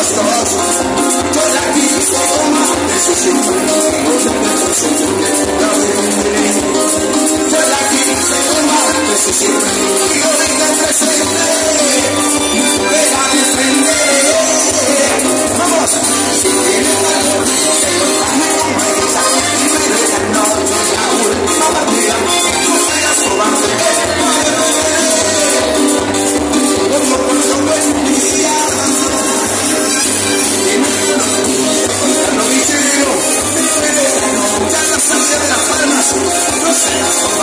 Con la crisis de goma, necesito un Sensual.